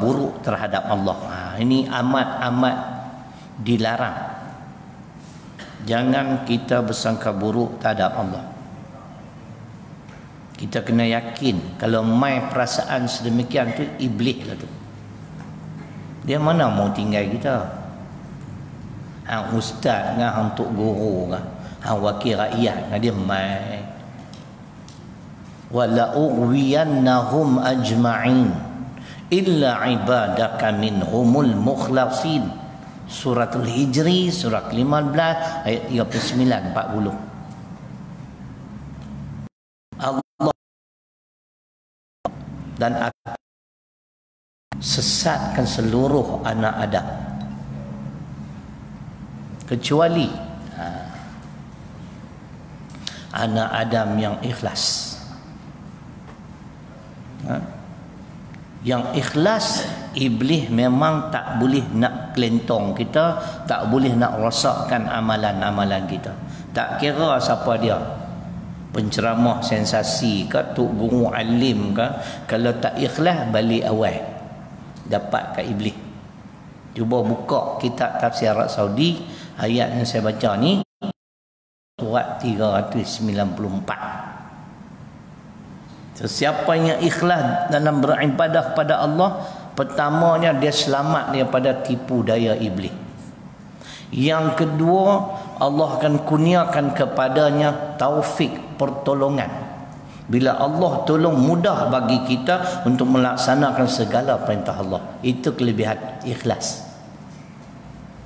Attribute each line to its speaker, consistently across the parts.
Speaker 1: buruk terhadap Allah. Ha, ini amat-amat dilarang. Jangan kita bersangka buruk terhadap Allah. Kita kena yakin kalau mai perasaan sedemikian tu iblis lah tu. Dia mana mau tinggal kita? Hang ustaz dengan hang tok guru kan. Hang wakil rakyat dengan dia mai. Wala ughwiyannahum ajma'in illa ibadaka minhumul mukhlasin. Suratul Hijri surah 15 ayat 39 40. dan akan sesatkan seluruh anak Adam kecuali ha, anak Adam yang ikhlas ha? Yang ikhlas iblis memang tak boleh nak kelentong kita tak boleh nak rosakkan amalan-amalan kita. Tak kira siapa dia. Penceramah sensasi ke tok guru alim ke kalau tak ikhlas balik awal. Dapat kat iblis. Cuba buka kitab tafsir Arab Saudi ayat yang saya baca ni surat 394 so, siapa yang ikhlas dalam beribadah kepada Allah pertamanya dia selamat daripada tipu daya iblis. Yang kedua Allah akan kurniakan kepadanya taufik pertolongan. Bila Allah tolong mudah bagi kita untuk melaksanakan segala perintah Allah. Itu kelebihan ikhlas.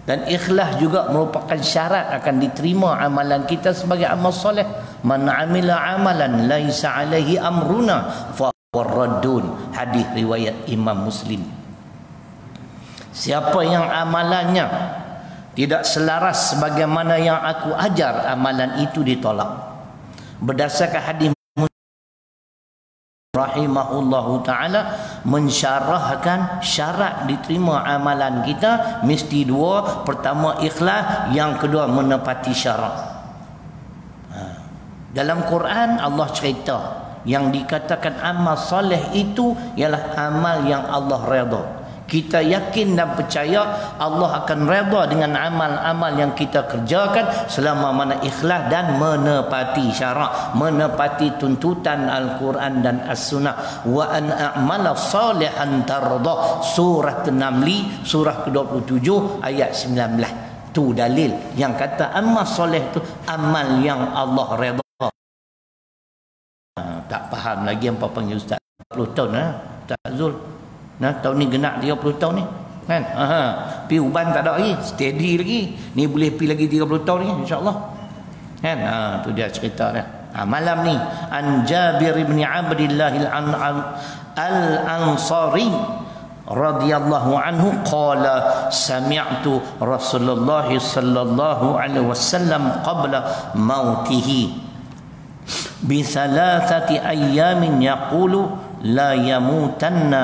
Speaker 1: Dan ikhlas juga merupakan syarat akan diterima amalan kita sebagai amal soleh man amila amalan laisa alaihi amruna fa waradun hadis riwayat Imam Muslim. Siapa yang amalannya tidak selaras sebagaimana yang aku ajar amalan itu ditolak. Berdasarkan hadis rahimahullahu taala mensyarahkan syarat diterima amalan kita mesti dua. Pertama ikhlas. Yang kedua menepati syarat. Dalam Quran Allah cerita. Yang dikatakan amal soleh itu ialah amal yang Allah redha kita yakin dan percaya Allah akan redha dengan amal-amal yang kita kerjakan selama mana ikhlas dan menepati syarak menepati tuntutan Al-Quran dan As-Sunnah. Wa an a'mala salihan tarda. Surah Namli surah ke-27 ayat 19 tu dalil yang kata amal soleh tu amal yang Allah redha ha, tak faham lagi apa panggil ustaz 10 tahun ha? tak Zul Nah, tahun ni genap 30 tahun ni. Kan? Aha. Pi uban tak ada lagi, steady lagi. Ni boleh pi lagi 30 tahun ni insya-Allah. Kan? Ha, tu dia cerita dia. Ha, malam ni An Jabir bin Abdullah Al-Ansari radhiyallahu anhu qala sami'tu Rasulullah sallallahu alaihi wasallam qabla mautihi bi thalathati ayyamin yaqulu la yamutanna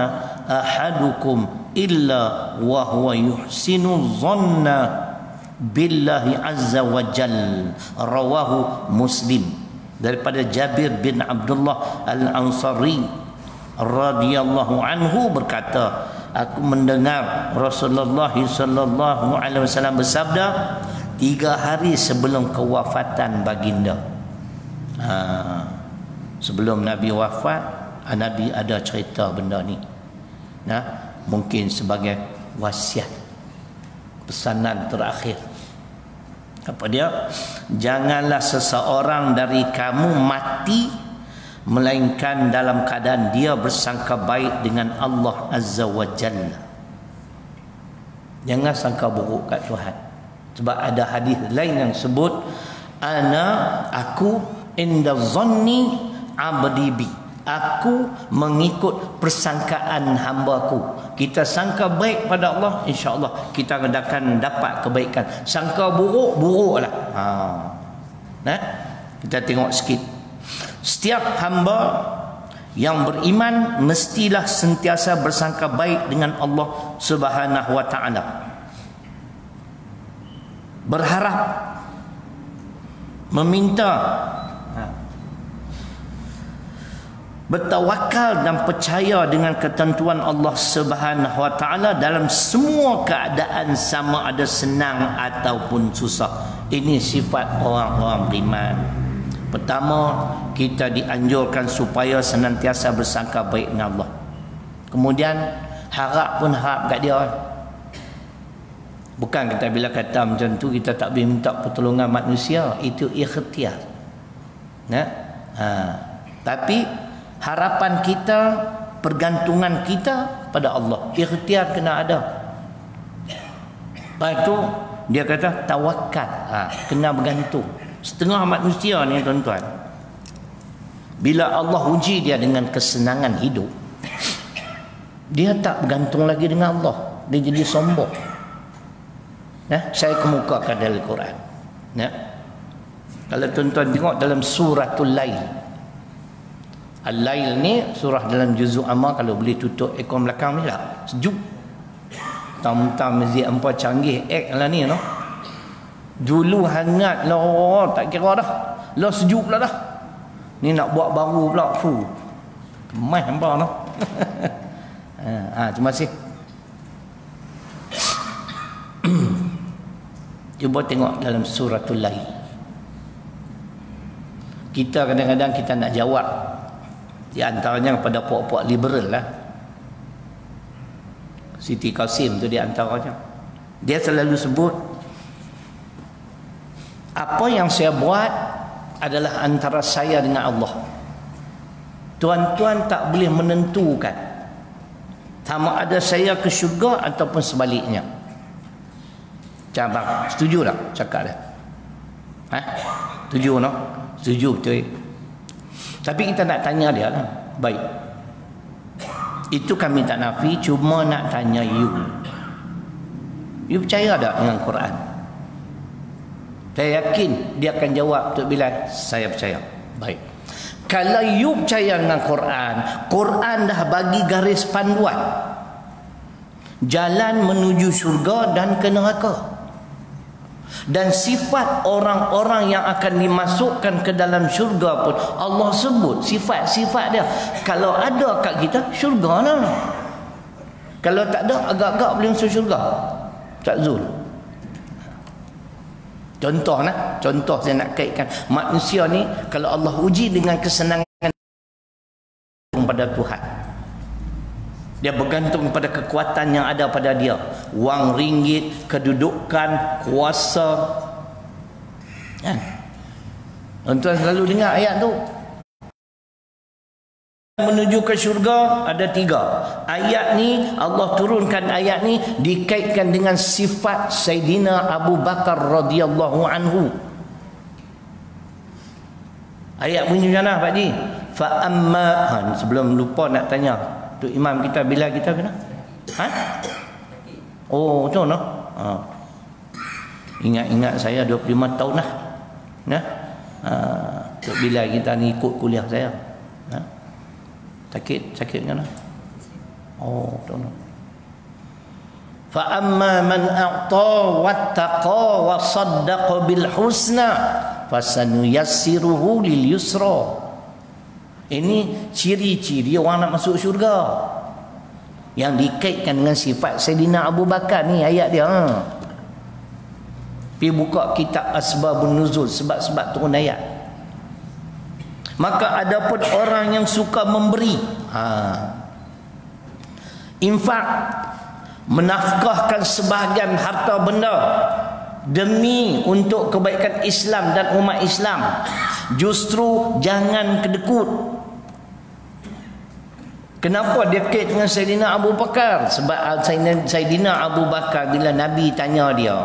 Speaker 1: ahadukum illa wa huwa yuhsinu dhanna billahi azza wa jal. Rawahu muslim. Daripada Jabir bin Abdullah al-Ansari radhiyallahu anhu berkata aku mendengar Rasulullah sallallahu alaihi wasallam bersabda tiga hari sebelum kewafatan baginda ha, sebelum Nabi wafat Nabi ada cerita benda ni. Nah, mungkin sebagai wasiat pesanan terakhir. Apa dia? Janganlah seseorang dari kamu mati melainkan dalam keadaan dia bersangka baik dengan Allah Azza wa Jalla. Jangan sangka buruk kat Tuhan. Sebab ada hadis lain yang sebut ana aku inda zanni abdi bi. Aku mengikut persangkaan hambaku. Kita sangka baik pada Allah insya-Allah kita akan dapat kebaikan. Sangka buruk buruklah. Ha. Nah kita tengok sikit. Setiap hamba yang beriman mestilah sentiasa bersangka baik dengan Allah Subhanahu wa taala. Berharap meminta bertawakal dan percaya dengan ketentuan Allah Subhanahu wa taala dalam semua keadaan sama ada senang ataupun susah. Ini sifat orang-orang beriman. Pertama, kita dianjurkan supaya senantiasa bersangka baik dengan Allah. Kemudian harap pun harap kat dia. Bukan kita bila kata macam tu kita tak boleh minta pertolongan manusia, itu ikhtiar. Ya? Ha. Tapi harapan kita pergantungan kita pada Allah. Ikhtiar kena ada. Lepas tu dia kata tawakal ha, kena bergantung. Setengah manusia ni tuan-tuan. Bila Allah uji dia dengan kesenangan hidup dia tak bergantung lagi dengan Allah. Dia jadi sombong. Ya, saya kemukakan dalam Quran ya. kalau tuan-tuan tengok dalam suratul lail Al-Lail ni surah dalam juzuk amma kalau boleh tutup ekor belakang ni tak? Sejuk. Tam-tam masjid empat canggih ek lah ni no. Dulu hangat lah tak kira dah. Lah sejuk pula dah. Ni nak buat baru pula. Fuh. Kemah hampa no. ha, ha, terima kasih. Cuba tengok dalam suratul lail. Kita kadang-kadang kita nak jawab di antaranya kepada puak-puak liberal lah. Siti Qasim tu di antaranya. Dia selalu sebut apa yang saya buat adalah antara saya dengan Allah. Tuan-tuan tak boleh menentukan sama ada saya ke syurga ataupun sebaliknya. Cabang, setuju tak cakap dia? Ha? Setuju no? Setuju betul. Tapi kita nak tanya dia lah. Baik. Itu kami tak nafi, cuma nak tanya you. You percaya tak dengan Quran? Saya yakin dia akan jawab Tok Bilal, saya percaya. Baik. Kalau you percaya dengan Quran, Quran dah bagi garis panduan. Jalan menuju syurga dan ke neraka dan sifat orang-orang yang akan dimasukkan ke dalam syurga pun Allah sebut sifat-sifat dia. Kalau ada kat kita syurga lah. Kalau tak ada agak-agak boleh masuk syurga. Tak zul. Contoh lah contoh saya nak kaitkan. Manusia ni kalau Allah uji dengan kesenangan pada Tuhan dia bergantung pada kekuatan yang ada pada dia. Wang ringgit, kedudukan, kuasa. Kan? Tuan-tuan selalu dengar ayat tu. Menuju ke syurga ada tiga. Ayat ni, Allah turunkan ayat ni dikaitkan dengan sifat Sayyidina Abu Bakar radhiyallahu anhu. Ayat bunyi macam mana Pak Ji? Fa amma ha, sebelum lupa nak tanya tu imam kita bila kita kena? Ha? Oh tu no ha. ingat-ingat saya 25 tahun lah. Ya? Ha. tu bila kita ni ikut kuliah saya. Ha. sakit? Sakit kan oh tu no fa amma man a'ta wattaqa wa saddaqa bil husna fasanuyassiruhu lil yusra ini ciri-ciri orang nak masuk syurga. Yang dikaitkan dengan sifat Sayyidina Abu Bakar ni ayat dia. Ha. Pergi buka kitab Asbabun Nuzul sebab-sebab turun ayat. Maka ada pun orang yang suka memberi. Ha. Infak menafkahkan sebahagian harta benda demi untuk kebaikan Islam dan umat Islam justru jangan kedekut Kenapa dia kait dengan Sayyidina Abu Bakar? Sebab Sayyidina Abu Bakar bila Nabi tanya dia,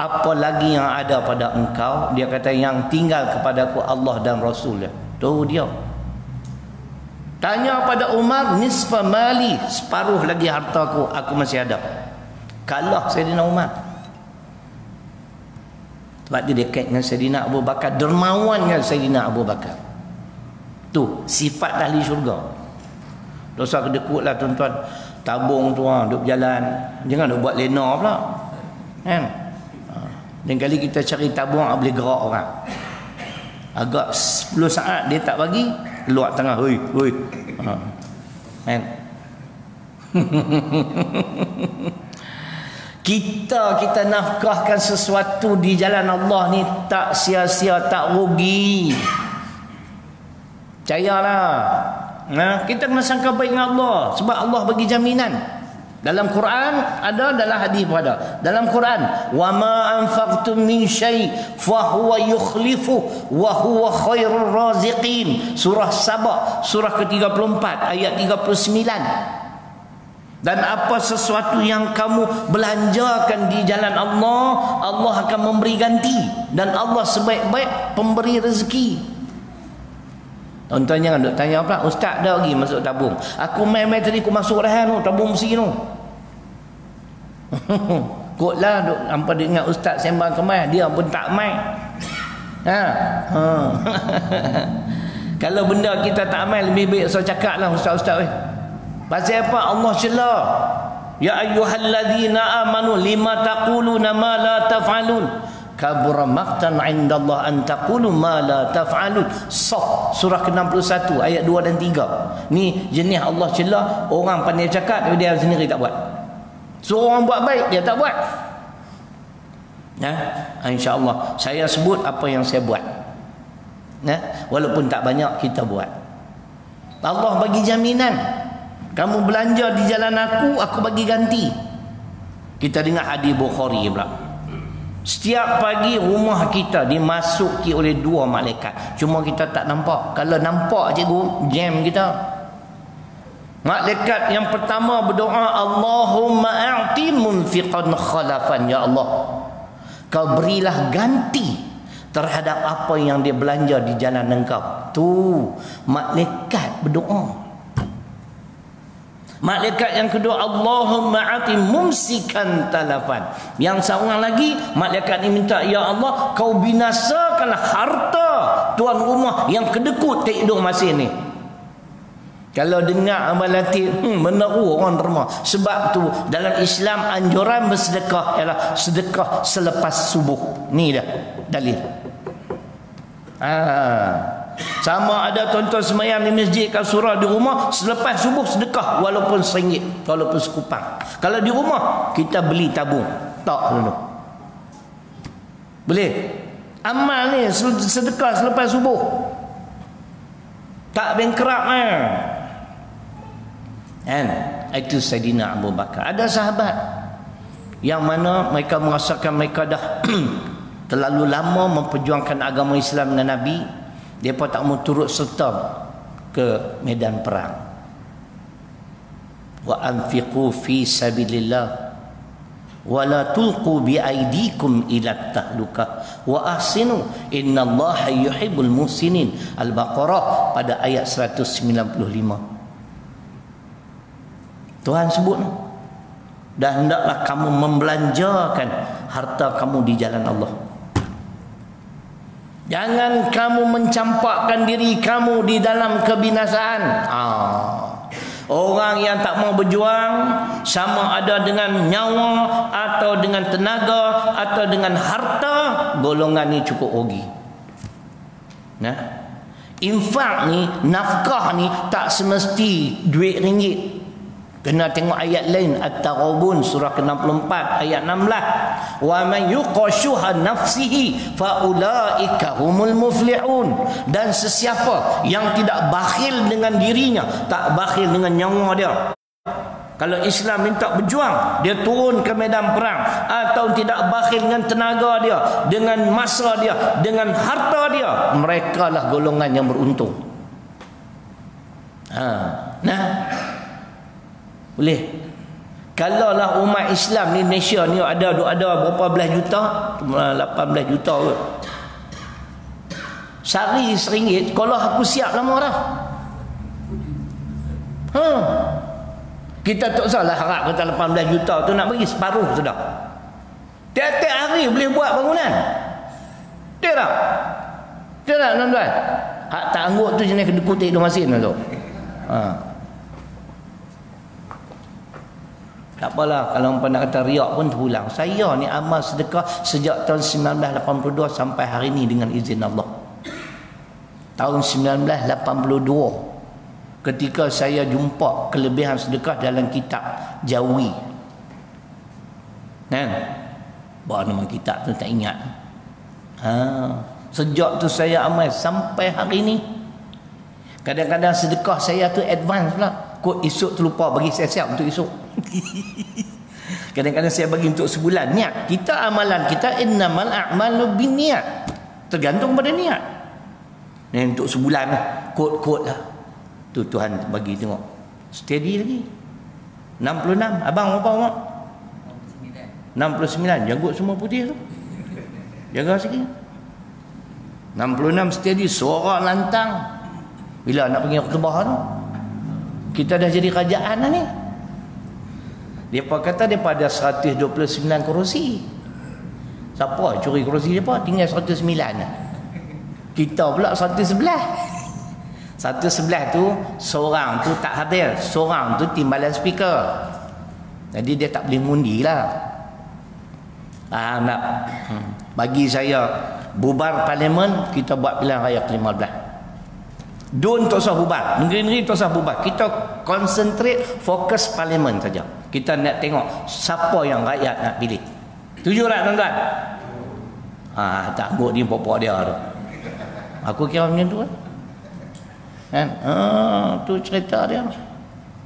Speaker 1: apa lagi yang ada pada engkau? Dia kata yang tinggal kepada aku Allah dan Rasul. Tu dia. Tanya pada Umar, nisfa mali, separuh lagi hartaku, aku masih ada. Kalah Sayyidina Umar. Sebab dia dekat dengan Sayyidina Abu Bakar, dermawan dengan Sayyidina Abu Bakar. Tu sifat ahli syurga. Dosa kedekut lah tuan-tuan. Tabung tu ha, duduk berjalan. Jangan duduk buat lena pula. Kan? Dan kali kita cari tabung boleh gerak orang. Agak 10 saat dia tak bagi. keluar tengah hui hui ha. kan kita kita nafkahkan sesuatu di jalan Allah ni tak sia-sia tak rugi percayalah nah, kita kena sangka baik dengan Allah. Sebab Allah bagi jaminan. Dalam Quran ada dalam hadis pun ada. Dalam Quran min syai fa huwa yukhlifu wa huwa khairur raziqin. Surah Saba surah ke-34 ayat 39 dan apa sesuatu yang kamu belanjakan di jalan Allah Allah akan memberi ganti. Dan Allah sebaik-baik pemberi rezeki Tuan-tuan jangan duk tanya apa Ustaz dah lagi masuk tabung Aku main-main tadi aku masuk dah tu Tabung mesti tu Kut lah duk, Hampa dengar Ustaz sembang kemai Dia pun tak main ha. ha. Kalau benda kita tak main Lebih baik saya cakap lah Ustaz-Ustaz eh. Pasal apa Allah cela? Ya ayyuhalladzina amanu lima taquluna ma la taf'alun. Kabura maqtan 'inda Allah an taqulu ma la taf'alun. Saf surah ke-61 ayat 2 dan 3. Ni jenis Allah cela orang pandai cakap tapi dia sendiri tak buat. So orang buat baik dia tak buat. Ya, insya-Allah saya sebut apa yang saya buat. Ya, walaupun tak banyak kita buat. Allah bagi jaminan kamu belanja di jalan aku, aku bagi ganti. Kita dengar hadis Bukhari pula. Setiap pagi rumah kita dimasuki oleh dua malaikat. Cuma kita tak nampak. Kalau nampak cikgu, jam kita. Malaikat yang pertama berdoa, Allahumma a'ti munfiqan khalafan. Ya Allah, kau berilah ganti terhadap apa yang dia belanja di jalan engkau. Tu, malaikat berdoa. Malaikat yang kedua Allahumma ati mumsikan talafan. Yang seorang lagi malaikat ini minta ya Allah kau binasakan harta tuan rumah yang kedekut ke hidung masih ni. Kalau dengar amal latih hmm, meneru orang derma. Sebab tu dalam Islam anjuran bersedekah ialah sedekah selepas subuh. Ni dah dalil. Ah. Sama ada tuan-tuan semayang di masjid kat surah di rumah selepas subuh sedekah walaupun seringgit, walaupun sekupang. Kalau di rumah kita beli tabung. Tak dulu. Boleh. Amal ni sedekah selepas subuh. Tak bengkerak kan. Kan? Itu Sayyidina Abu Bakar. Ada sahabat yang mana mereka merasakan mereka dah terlalu lama memperjuangkan agama Islam dan Nabi Depa tak mau turut serta ke medan perang. Wa anfiqu fi sabilillah. Wa la tulqu bi aydikum ila tahluka wa ahsinu. Innallaha yuhibbul muhsinin. Al-baqarah pada ayat 195 Tuhan sebut dan hendaklah kamu membelanjakan harta kamu di jalan Allah Jangan kamu mencampakkan diri kamu di dalam kebinasaan. Ah. Orang yang tak mau berjuang sama ada dengan nyawa atau dengan tenaga atau dengan harta, golongan ni cukup rugi. Nah. Infak ni, nafkah ni tak semesti duit ringgit. Kena tengok ayat lain At-Taghabun surah ke-64 ayat 16. Wa man yuqashuha nafsihi fa ulaika humul muflihun. Dan sesiapa yang tidak bakhil dengan dirinya, tak bakhil dengan nyawa dia. Kalau Islam minta berjuang, dia turun ke medan perang atau tidak bakhil dengan tenaga dia, dengan masa dia, dengan harta dia, mereka lah golongan yang beruntung. Ha. Nah, boleh. Kalau lah umat Islam ni Malaysia ni ada ada berapa belas juta? 18 juta kot. Sehari seringgit kalau aku siap lama dah. Ha. Kita tak salah harap kata 18 juta tu nak bagi separuh sudah. Tiap-tiap hari boleh buat bangunan. Dia tak? Tuan-tuan? Hak tak angguk tu jenis kedekutik tu masin tu. Ha. Tak apalah kalau orang nak kata riak pun terulang. Saya ni amal sedekah sejak tahun 1982 sampai hari ini dengan izin Allah. tahun 1982 ketika saya jumpa kelebihan sedekah dalam kitab Jawi kan bawa nama kitab tu tak ingat ha. sejak tu saya amal sampai hari ni kadang-kadang sedekah saya tu advance pula kod esok terlupa bagi saya siap untuk esok. Kadang-kadang saya bagi untuk sebulan. Niat. Kita amalan kita innamal a'malu niat tergantung pada niat. Ni untuk sebulan lah. Kod-kod lah. Tu Tuhan bagi tengok. Steady lagi. 66 abang berapa mak 69 janggut semua putih tu. Jaga sikit. 66 steady. Suara lantang. Bila nak pergi khutbah tu kita dah jadi kerajaan lah ni Depa kata daripada 129 kerusi. Siapa curi kerusi depa? Tinggal 109 lah. Kita pula 111. Satu sebelah tu seorang tu tak hadir, seorang tu timbalan speaker. Jadi dia tak boleh mundi lah. Faham tak? Hmm. Bagi saya bubar parlimen kita buat pilihan raya ke-15. Don't tak usah bubar. Negeri-negeri tak usah bubar. Kita concentrate fokus parlimen saja. Kita nak tengok siapa yang rakyat nak pilih. Tujuh tak tuan-tuan? Ha, tak buat dia pokok dia tu. Aku kira macam tu kan. Kan? Ha, tu cerita dia.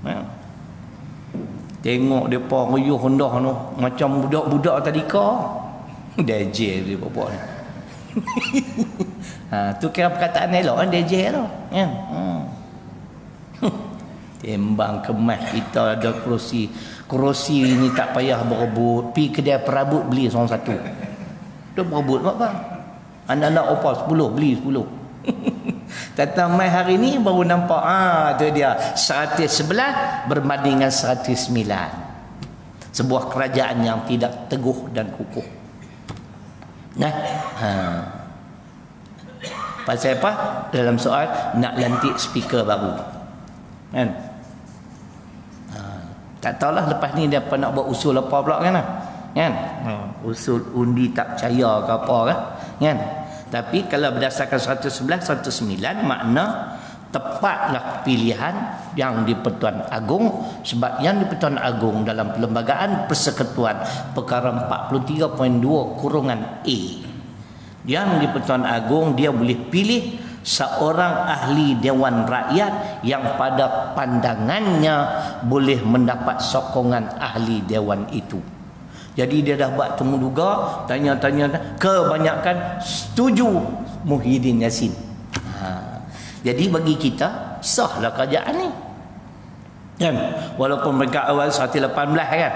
Speaker 1: Ha. Tengok depa ruyuh hendah tu macam budak-budak tadi ka. Deje dia bapak ni. Ha, tu kira perkataan elok kan deje tu. Kan? Hmm. Tembang kemas kita ada kerusi. Kerusi ini tak payah berebut. Pi kedai perabot beli seorang satu. Dia berebut apa? Anak-anak opal 10 beli 10. Datang mai hari ni baru nampak ah tu dia 111 berbanding dengan 109. Sebuah kerajaan yang tidak teguh dan kukuh. Nah. Ha. Pasal apa? Dalam soal nak lantik speaker baru. Kan? Ha. Tak tahulah lepas ni dia apa nak buat usul apa pula kan? Kan? Ha. Usul undi tak percaya ke apa kan? Kan? Tapi kalau berdasarkan 111 109 makna tepatlah pilihan yang di Pertuan Agong sebab yang di Pertuan Agong dalam perlembagaan persekutuan perkara 43.2 kurungan A yang di Pertuan Agong dia boleh pilih seorang ahli Dewan Rakyat yang pada pandangannya boleh mendapat sokongan ahli Dewan itu jadi dia dah buat temu duga, tanya-tanya kebanyakan setuju Muhyiddin Yassin. Jadi bagi kita sahlah kerajaan ni. Kan? Walaupun mereka awal 118 kan.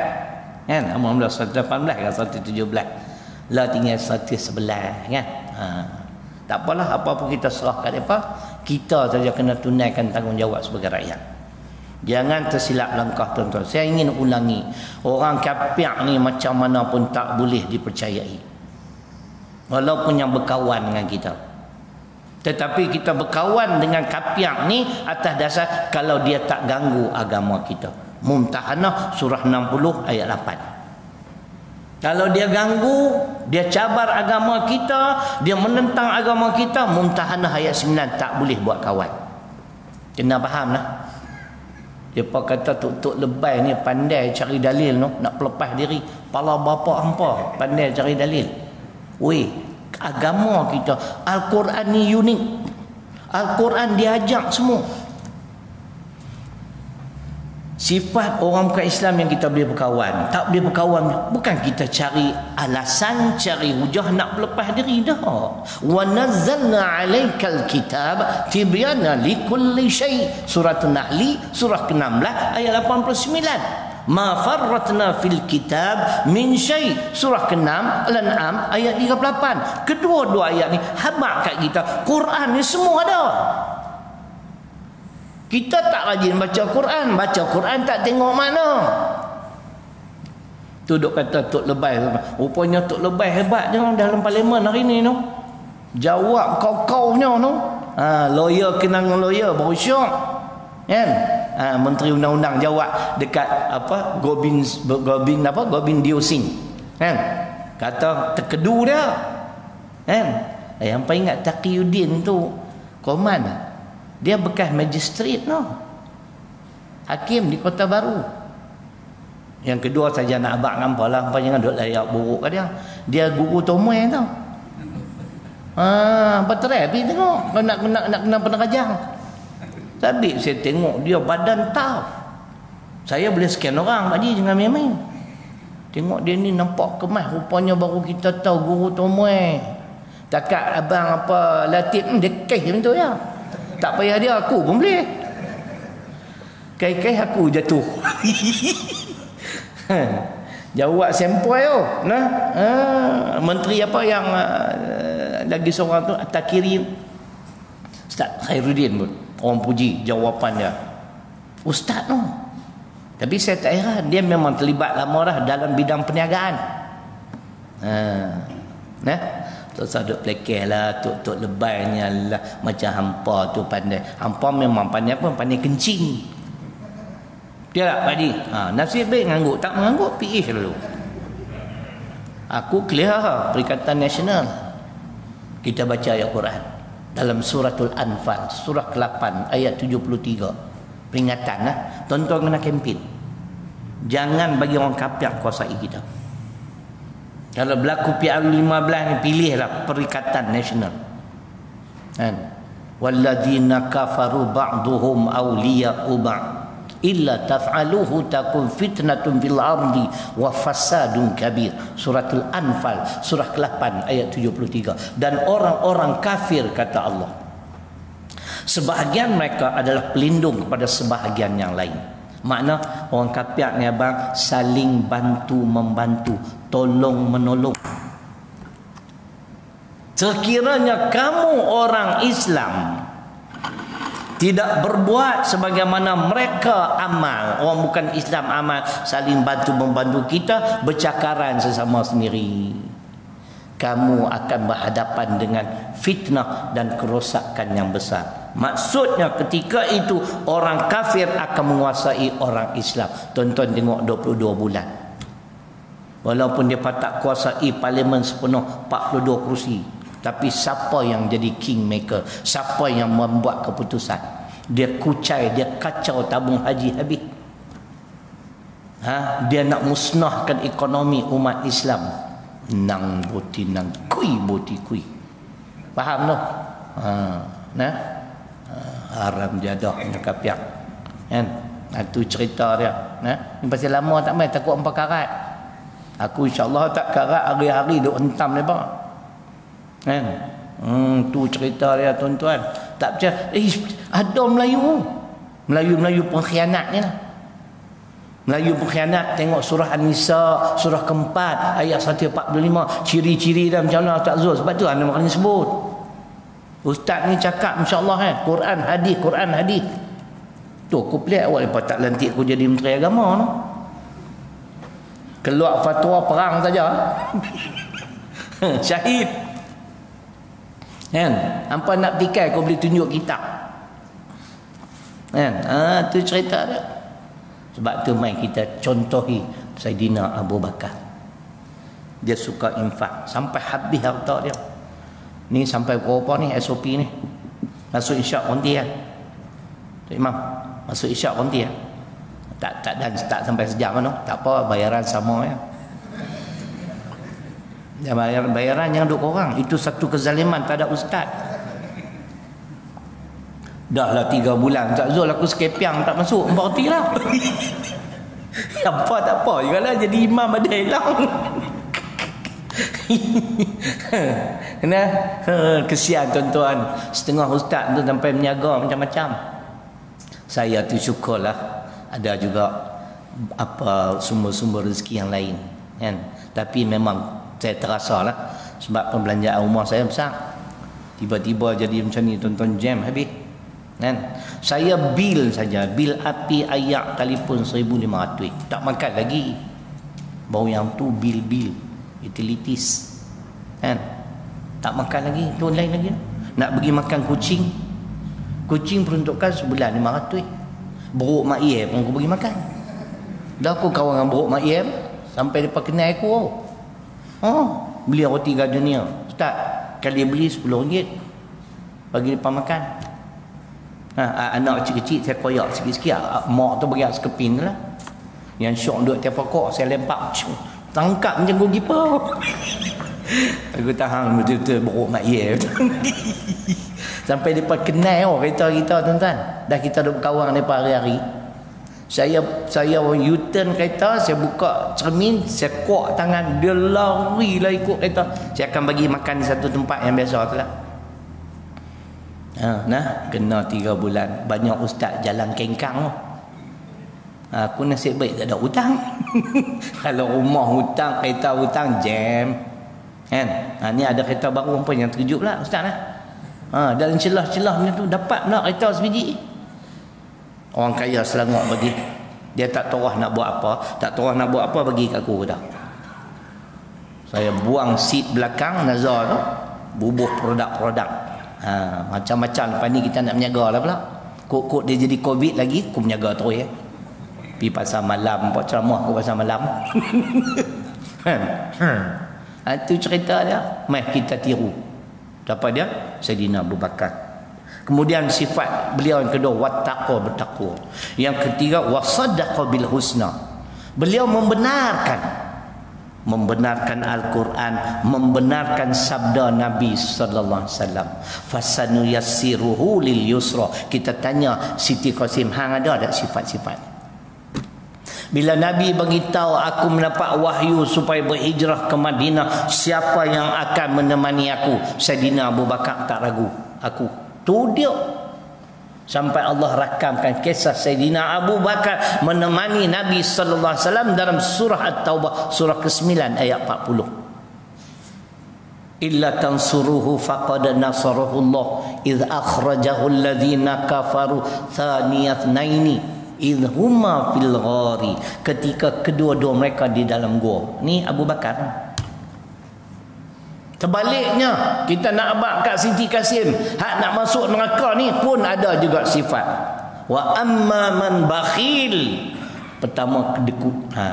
Speaker 1: Kan? Alhamdulillah 118 kan 117. Lah tinggal 111 kan. Ha. Tak apalah apa-apa kita serahkan depa, kita saja kena tunaikan tanggungjawab sebagai rakyat. Jangan tersilap langkah tuan-tuan. Saya ingin ulangi. Orang kafir ni macam mana pun tak boleh dipercayai. Walaupun yang berkawan dengan kita. Tetapi kita berkawan dengan kafir ni atas dasar kalau dia tak ganggu agama kita. Mumtahanah surah 60 ayat 8. Kalau dia ganggu, dia cabar agama kita, dia menentang agama kita, Mumtahanah ayat 9 tak boleh buat kawan. Kena faham lah. Dia kata tuk-tuk lebay ni pandai cari dalil no, nak pelepas diri. Pala bapa hampa pandai cari dalil. Weh, agama kita Al-Quran ni unik. Al-Quran diajak semua. Sifat orang bukan Islam yang kita boleh berkawan. Tak boleh berkawan. Bukan kita cari alasan, cari hujah nak berlepas diri dah. Wa nazzalna alaikal kitab tibyana likulli syai. Surah An-Nahl, surah ke-16 ayat 89. Ma farratna fil kitab min syai. Surah ke-6 Al-An'am ayat 38. Kedua-dua ayat ni habaq kat kita. Quran ni semua ada. Kita tak rajin baca Quran. Baca Quran tak tengok mana. Tu duk kata Tok Lebay. Rupanya Tok Lebay hebat je dalam parlimen hari ni. No? Jawab kau-kaunya. No? Ha, lawyer kenang lawyer baru syok. Kan? Ha, Menteri Undang-Undang jawab dekat apa Gobin Gobin apa Gobin Diosing. Kan? Kata terkedu dia. Kan? Eh, yang paling ingat Taqiyuddin tu Koman dia bekas magistrat no. Hakim di Kota Baru. Yang kedua saja nak abang nampak lah. Apa jangan duduk layak buruk ke dia. Dia guru tomoy tau. Ah, apa terapi tengok. Kau nak, nak, nak kena penajang. Tapi saya tengok dia badan tough. Saya boleh scan orang tadi jangan main-main. Tengok dia ni nampak kemas. Rupanya baru kita tahu guru tomoy. Takat abang apa latih. Hmm, dia kes macam tu ya. Tak payah dia aku pun boleh. Kai-kai aku jatuh. Jawab sempoi tu. Nah, ha, menteri apa yang uh, lagi seorang tu Atakiri Ustaz Khairuddin pun orang puji jawapan dia. Ustaz tu. Tapi saya tak heran dia memang terlibat lama dah dalam bidang perniagaan. Ha. Nah, Tok Saduk pelekeh lah Tok Tok lebaynya lah Macam hampa tu pandai Hampa memang pandai apa Pandai kencing Dia tak padi ha, Nasib baik ngangguk Tak mengangguk PH lalu Aku clear ha, Perikatan Nasional Kita baca ayat Quran Dalam suratul Anfal Surah ke-8 Ayat 73 Peringatan lah Tuan-tuan kena kempen. Jangan bagi orang kapiak kuasai kita. Kalau berlaku PR15 ni pilihlah perikatan nasional. Kan? Walladzina kafaru ba'duhum awliya'u ba'd illa taf'aluhu takun fitnatun fil ardi wa fasadun kabir. Suratul anfal surah ke-8 ayat 73 dan orang-orang kafir kata Allah sebahagian mereka adalah pelindung kepada sebahagian yang lain. Makna orang kafir ni abang saling bantu membantu tolong menolong. Sekiranya kamu orang Islam tidak berbuat sebagaimana mereka amal. Orang bukan Islam amal. Saling bantu membantu kita bercakaran sesama sendiri. Kamu akan berhadapan dengan fitnah dan kerosakan yang besar. Maksudnya ketika itu orang kafir akan menguasai orang Islam. Tuan-tuan tengok 22 bulan. Walaupun dia tak kuasai parlimen sepenuh 42 kerusi. Tapi siapa yang jadi kingmaker? Siapa yang membuat keputusan? Dia kucai, dia kacau tabung haji habis. Ha? Dia nak musnahkan ekonomi umat Islam. Nang buti nang kui buti kui. Faham tu? Ha. Nah? Ha. Haram jadah nak kapiak. Kan? Itu cerita dia. Nah? Ini pasal lama tak main takut empat karat. Aku insyaAllah tak karat hari-hari duk hentam lepas. Kan? Hmm, tu cerita dia tuan-tuan. Tak percaya. Eh, ada Melayu. Melayu-Melayu pengkhianat ni lah. Melayu pengkhianat tengok surah An-Nisa surah keempat ayat 145 ciri-ciri dan macam mana Ustaz Zul sebab tu anda maknanya sebut Ustaz ni cakap insyaAllah eh Quran hadis Quran hadis tu aku pelik awak lepas tak lantik aku jadi menteri agama no? keluar fatwa perang saja syahid kan? Apa nak tikai kau boleh tunjuk kitab. Kan? Ah tu cerita dia. Sebab tu mai kita contohi Saidina Abu Bakar. Dia suka infak. Sampai habis harta dia. Ni sampai berapa ni SOP ni? Masuk isyak konti ya? Imam masuk isyak konti ya? Tak tak dan tak sampai sejam mana? Tak apa bayaran sama ya bayar, bayaran yang duk orang. Itu satu kezaliman tak ada ustaz. Dah lah tiga bulan. Tak zul aku sekepiang tak masuk. Berarti lah. Apa tak apa. Juga lah jadi imam ada hilang. Kena? Kesian tuan-tuan. Setengah ustaz tu sampai menyaga macam-macam. Saya tu syukurlah. Ada juga apa sumber-sumber rezeki yang lain kan? Tapi memang saya terasa lah. Sebab pembelanjaan rumah saya besar. Tiba-tiba jadi macam ni tonton jam habis. Kan? Saya bil saja. Bil api ayak telefon 1500 tak makan lagi. Baru yang tu bil-bil. Utilities. Kan? Tak makan lagi. Tu lain lagi. Nak pergi makan kucing. Kucing peruntukan sebulan 500 Buruk mak iya pun aku pergi makan. Dah aku kawan dengan buruk mak iya sampai dia kenal aku. Oh, beli roti gardenia. Ustaz, kali beli RM10. bagi depan makan. Ha, anak kecil-kecil saya koyak sikit-sikit. Mak tu bagi sekeping lah. Yang syok duduk tiap pokok saya lempak. Tangkap macam goalkeeper. Aku tahan betul-betul buruk mak ye. Sampai depan kenal oh, kereta kita tuan-tuan. Dah kita duduk berkawan depan hari-hari saya saya U-turn kereta saya buka cermin saya kuat tangan. Dia lari lah ikut kereta. Saya akan bagi makan di satu tempat yang biasa tu lah. Ha, nah kena tiga bulan. Banyak ustaz jalan kengkang. Oh. aku nasib baik tak ada hutang. Kalau rumah hutang kereta hutang jam. Kan? Ha, ni ada kereta baru pun yang terkejut lah ustaz lah ha, dalam celah-celah ni tu dapat pula kereta sebiji Orang kaya selangor bagi. Dia tak tahu nak buat apa. Tak tahu nak buat apa bagi kat aku dah. Saya buang seat belakang Nazar tu. Bubuh produk-produk. Ha, macam-macam lepas ni kita nak menjaga lah pula. Kok-kok dia jadi covid lagi. Aku menjaga terus ya. Pergi pasal malam. Buat ceramah aku pasal malam. Hmm. ha, itu cerita dia. Mari kita tiru. Dapat dia? Sayyidina Abu Bakar. Kemudian sifat beliau yang kedua wattaqwa bertakwa. Yang ketiga wasaddaqa bil husna. Beliau membenarkan membenarkan Al-Quran, membenarkan sabda Nabi sallallahu alaihi wasallam. Fasanu yassiruhu lil yusra. Kita tanya Siti Qasim hang ada tak sifat-sifat? Bila Nabi beritahu aku mendapat wahyu supaya berhijrah ke Madinah, siapa yang akan menemani aku? Sayyidina Abu Bakar tak ragu. Aku Tu dia. Sampai Allah rakamkan kisah Sayyidina Abu Bakar menemani Nabi sallallahu alaihi wasallam dalam surah At-Taubah surah ke-9 ayat 40. Illa tansuruhu faqad nasarahu Allah id akhrajahu alladhina kafaru thaniyat naini id huma fil ghari ketika kedua-dua mereka di dalam gua. Ni Abu Bakar. Sebaliknya, kita nak abad kat Siti Kasim, hak nak masuk neraka ni pun ada juga sifat. Wa amma man bakhil. Pertama kedekut. Ha.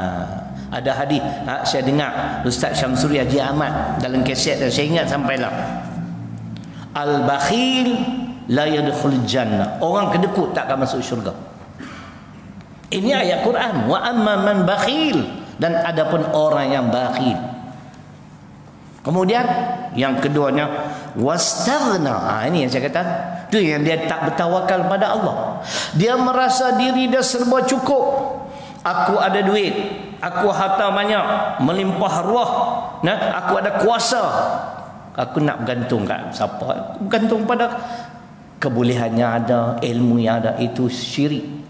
Speaker 1: Ada hadis ha, saya dengar Ustaz Syamsuri Haji Ahmad dalam keset saya ingat sampai lah. Al bakhil la yadkhul jannah. Orang kedekut tak akan masuk syurga. Ini ayat Quran. Wa amma man bakhil dan adapun orang yang bakhil Kemudian yang keduanya wastaghna. Ha, ini yang saya kata. Itu yang dia tak bertawakal pada Allah. Dia merasa diri dia serba cukup. Aku ada duit. Aku harta banyak. Melimpah ruah. Nah, aku ada kuasa. Aku nak bergantung kat siapa? Bergantung pada kebolehannya ada, ilmu yang ada. Itu syirik.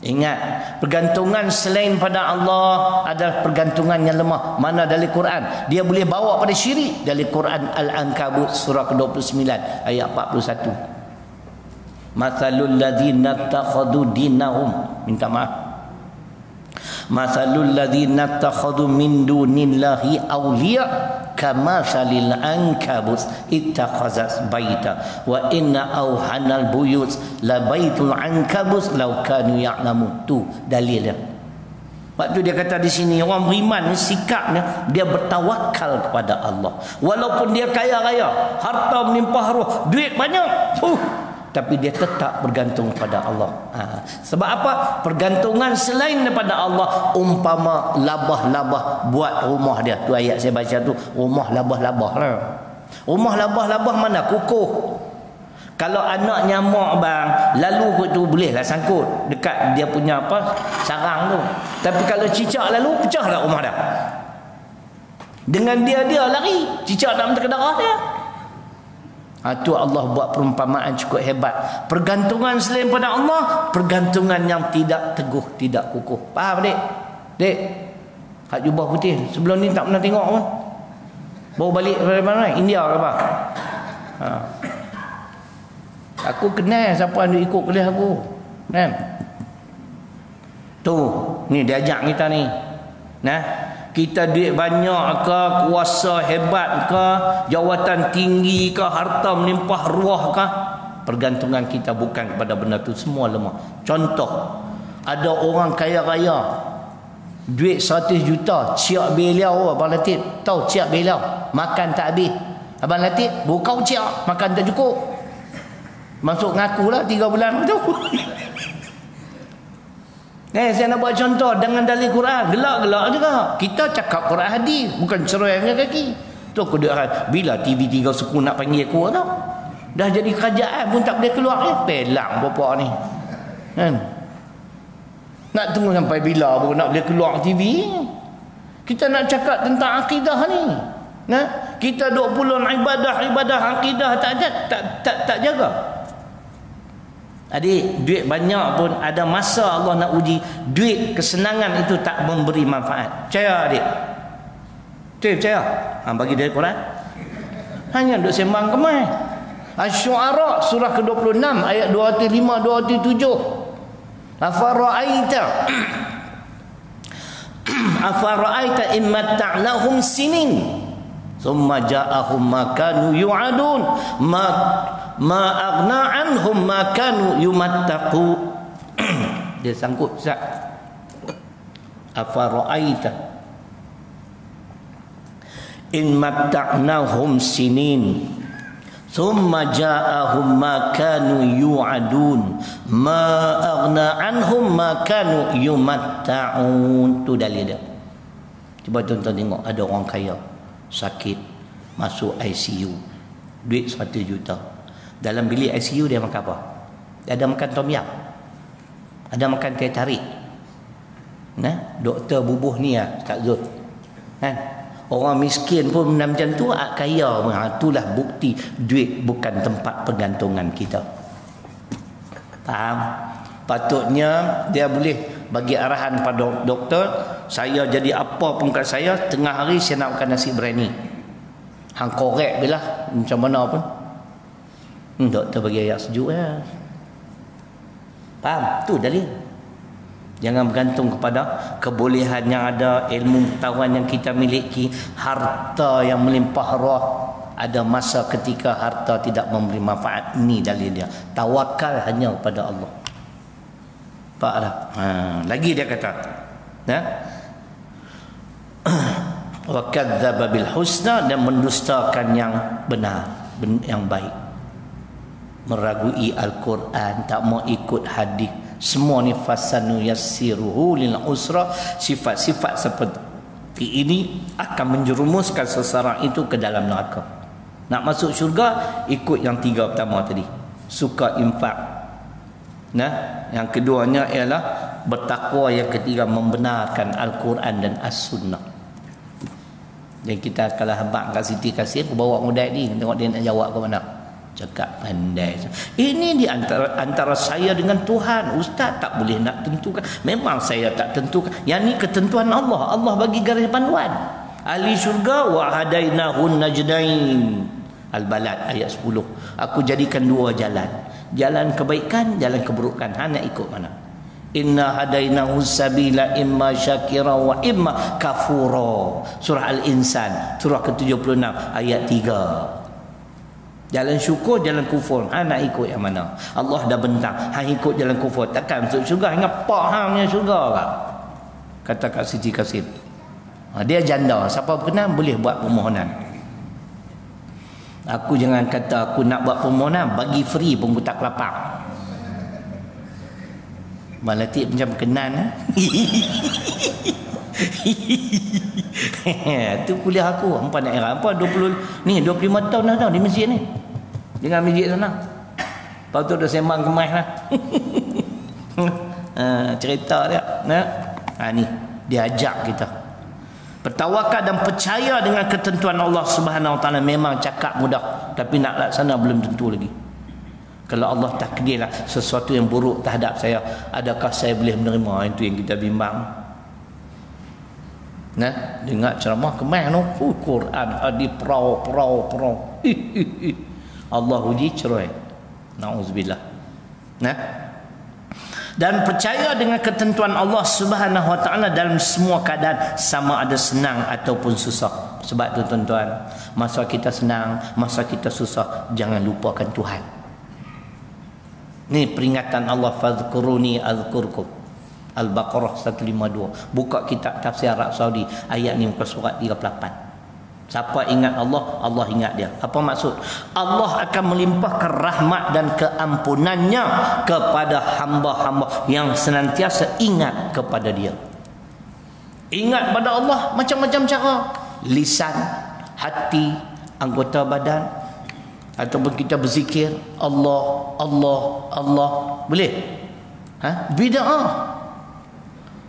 Speaker 1: Ingat, pergantungan selain pada Allah adalah pergantungan yang lemah. Mana dari Quran? Dia boleh bawa pada syirik dari Quran Al-Ankabut surah ke-29 ayat 41. Mathalul ladzina takhadu dinahum. Minta maaf. Mathalul ladzina takhadu min dunillahi awliya kama salil ankabus ittakhazat baita wa inna awhanal buyut la baitul ankabus law kanu ya'lamu tu dalil dia Waktu dia kata di sini orang beriman ni sikapnya dia bertawakal kepada Allah. Walaupun dia kaya raya, harta melimpah ruh, duit banyak, uh, tapi dia tetap bergantung pada Allah. Ha. Sebab apa? Pergantungan selain daripada Allah umpama labah-labah buat rumah dia. Tu ayat saya baca tu, rumah labah-labah lah. Rumah labah-labah mana kukuh. Kalau anak nyamuk bang, lalu tu bolehlah sangkut dekat dia punya apa? sarang tu. Tapi kalau cicak lalu pecahlah rumah dah. Dengan dia dia lari, cicak dalam terkedarah dia. Itu ha, Allah buat perumpamaan cukup hebat. Pergantungan selain pada Allah, pergantungan yang tidak teguh, tidak kukuh. Faham dek? Dek, hak jubah putih. Sebelum ni tak pernah tengok pun. Bawa balik dari mana? India ke apa? Ha. Aku kenal siapa yang ikut kuliah aku. Kan? Tu, ni dia ajak kita ni. Nah, kita duit banyak ke kuasa hebat ke jawatan tinggi ke harta melimpah ruah ke? Pergantungan kita bukan kepada benda tu semua lemah. Contoh ada orang kaya raya duit 100 juta ciak beliau abang latif. Tahu ciak beliau? Makan tak habis. Abang latif buka ciak makan tak cukup. Masuk ngaku lah tiga bulan tu. Eh, saya nak buat contoh dengan dalil Quran. Gelak-gelak juga. Kita cakap Quran hadis. Bukan cerai dengan kaki. Tu aku dah bila TV tiga suku nak panggil aku tau. Dah jadi kerajaan pun tak boleh keluar. Eh, pelang bapak ni. Kan? Nak tunggu sampai bila pun nak boleh keluar TV. Kita nak cakap tentang akidah ni. Nah, kita duk pulun ibadah-ibadah akidah tak tak tak tak, tak jaga. Adik, duit banyak pun ada masa Allah nak uji duit kesenangan itu tak memberi manfaat. Percaya adik? Percaya, percaya? Ha, bagi dari Quran. Hanya duk sembang kemai. Asy-Syu'ara surah ke-26 ayat 205 207. Afara'aita Afara'aita in matta'nahum sinin thumma ja'ahum ma kanu yu'adun ma ma aghna anhum ma kanu yumattaqu. Dia sangkut sat afa ra'aita? In matta'nahum sinin. Thumma ja'ahum ma kanu yu'adun. Ma aghna anhum ma kanu yumatta'un. Tu dalil dia. Cuba tuan-tuan tengok ada orang kaya sakit masuk ICU duit 1 juta dalam bilik ICU dia makan apa? Dia ada makan tom yam. Ada makan teh tarik. Nah, doktor bubuh ni ah, Kak Zul. Kan? Orang miskin pun macam tu ah kaya. Ha, itulah bukti duit bukan tempat pergantungan kita. Faham? Patutnya dia boleh bagi arahan pada doktor, saya jadi apa pun kat saya, tengah hari saya nak makan nasi berani. Hang korek bila macam mana pun. Hmm, doktor bagi ayat sejuk ya. Faham? Tu dalil. Jangan bergantung kepada kebolehan yang ada, ilmu pengetahuan yang kita miliki, harta yang melimpah roh. Ada masa ketika harta tidak memberi manfaat. Ini dalil dia. Tawakal hanya kepada Allah. Pak. Ha, lagi dia kata. Ya? Wa kadzdzaba bil husna dan mendustakan yang benar, yang baik meragui Al-Quran tak mau ikut hadis. Semua ni fasanu yassiruhu lil usra. Sifat-sifat seperti ini akan menjerumuskan seseorang itu ke dalam neraka. Nak masuk syurga ikut yang tiga pertama tadi. Suka infak. Nah yang keduanya ialah bertakwa yang ketiga membenarkan Al-Quran dan As-Sunnah. Dan kita kalau habak kat Siti Kasir bawa mudah ni tengok dia nak jawab ke mana cakap pandai. Ini di antara antara saya dengan Tuhan. Ustaz tak boleh nak tentukan. Memang saya tak tentukan. Yang ni ketentuan Allah. Allah bagi garis panduan. Ahli syurga wa hadainahun najdain. Al-balad ayat 10 aku jadikan dua jalan. Jalan kebaikan jalan keburukan. Hanya ikut mana? Inna hadainahu sabila imma syakira wa imma kafura. Surah al-insan surah ke-76 ayat 3 Jalan syukur, jalan kufur. Ha nak ikut yang mana? Allah dah bentang. Ha ikut jalan kufur. Takkan masuk syurga. Ingat pak hangnya syurga lah. Kata Kak Siti Kasim. Ha, dia janda. Siapa berkenan boleh buat permohonan. Aku jangan kata aku nak buat permohonan. Bagi free pun aku tak kelapar. Malatik macam kenan. tu kuliah aku. Empat era. Empat 20, ni 25 tahun dah tau di masjid ni. Jangan mijik sana. Lepas tu dah sembang kemas lah. ha, cerita dia. Ha? ha, ni. Dia ajak kita. Bertawakal dan percaya dengan ketentuan Allah Subhanahu Wa Taala memang cakap mudah. Tapi nak laksana belum tentu lagi. Kalau Allah takdirlah sesuatu yang buruk terhadap saya. Adakah saya boleh menerima? Itu yang kita bimbang. Nah, dengar ceramah kemah no. Uh, Quran prau prau prau. Allah uji cerai. Nauzubillah. Nah. Dan percaya dengan ketentuan Allah Subhanahu Wa Taala dalam semua keadaan sama ada senang ataupun susah. Sebab tu tuan-tuan, masa kita senang, masa kita susah, jangan lupakan Tuhan. Ni peringatan Allah fadhkuruni azkurkum. Al-Baqarah 152. Buka kitab tafsir Arab Saudi ayat ni muka surat 38. Siapa ingat Allah, Allah ingat dia. Apa maksud? Allah akan melimpahkan rahmat dan keampunannya kepada hamba-hamba yang senantiasa ingat kepada dia. Ingat pada Allah macam-macam cara. Lisan, hati, anggota badan. Ataupun kita berzikir. Allah, Allah, Allah. Boleh? Ha? Bida'ah.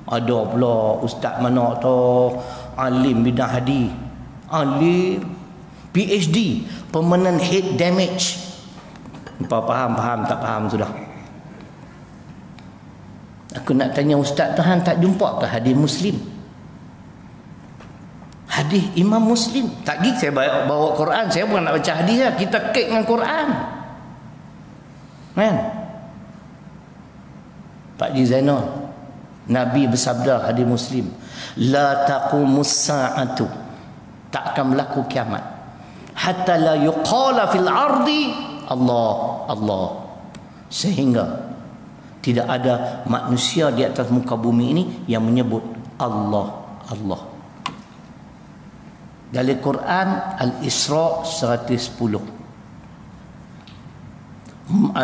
Speaker 1: Ada pula ustaz mana tu alim bidang hadis alim PhD permanent head damage. Apa faham faham tak faham sudah. Aku nak tanya ustaz Tuhan tak jumpa ke hadis muslim? Hadis imam muslim. Tak pergi saya bawa, bawa Quran. Saya bukan nak baca hadis lah. kita kek dengan Quran. Kan? Pak Ji Zainal Nabi bersabda hadis muslim la taqumus sa'atu tak akan berlaku kiamat. Hatta la yuqala fil ardi Allah Allah. Sehingga tidak ada manusia di atas muka bumi ini yang menyebut Allah Allah. Dari Quran Al-Isra 110